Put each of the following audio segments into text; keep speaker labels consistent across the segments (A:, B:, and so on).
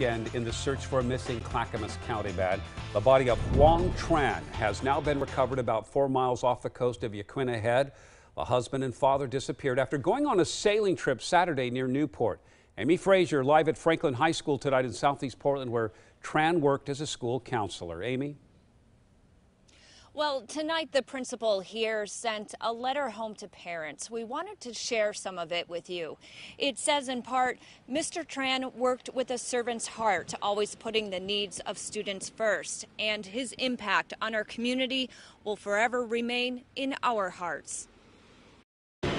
A: weekend in the search for a missing Clackamas County man. The body of Hoang Tran has now been recovered about four miles off the coast of Yaquina Head. The husband and father disappeared after going on a sailing trip Saturday near Newport. Amy Frazier live at Franklin High School tonight in Southeast Portland where Tran worked as a school counselor. Amy?
B: Well, tonight the principal here sent a letter home to parents. We wanted to share some of it with you. It says in part, Mr. Tran worked with a servant's heart, always putting the needs of students first, and his impact on our community will forever remain in our hearts.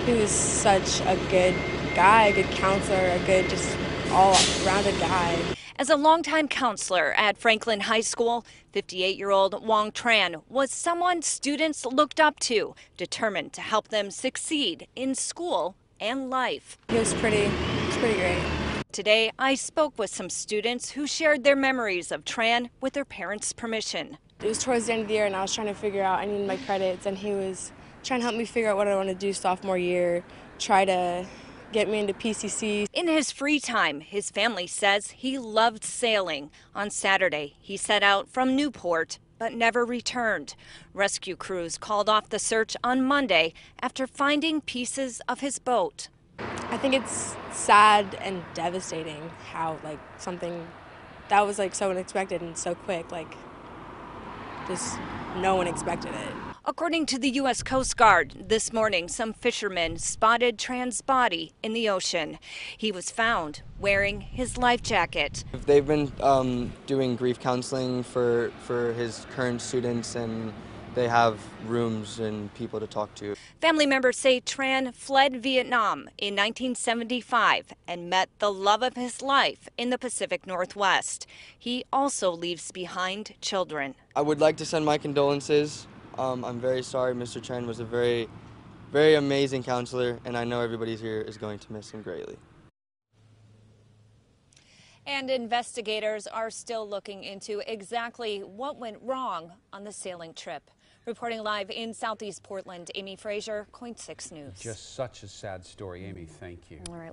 C: He was such a good guy, a good counselor, a good, just all rounded guy.
B: As a longtime counselor at Franklin High School, 58 year old Hoang Tran was someone students looked up to, determined to help them succeed in school and life.
C: He was pretty, was pretty great.
B: Today, I spoke with some students who shared their memories of Tran with their parents' permission.
C: It was towards the end of the year, and I was trying to figure out, I needed my credits, and he was trying to help me figure out what I want to do sophomore year, try to get me into PCC.
B: In his free time, his family says he loved sailing. On Saturday, he set out from Newport but never returned. Rescue crews called off the search on Monday after finding pieces of his boat.
C: I think it's sad and devastating how like something that was like so unexpected and so quick like just no one expected it.
B: According to the U.S. Coast Guard, this morning some fishermen spotted Tran's body in the ocean. He was found wearing his life jacket.
D: They've been um, doing grief counseling for, for his current students and they have rooms and people to talk to.
B: Family members say Tran fled Vietnam in 1975 and met the love of his life in the Pacific Northwest. He also leaves behind children.
D: I would like to send my condolences um, I'm very sorry. Mr. Chen was a very, very amazing counselor, and I know everybody here is going to miss him greatly.
B: And investigators are still looking into exactly what went wrong on the sailing trip. Reporting live in Southeast Portland, Amy Frazier, KOIN 6 News.
A: Just such a sad story, Amy. Thank you.
B: All right.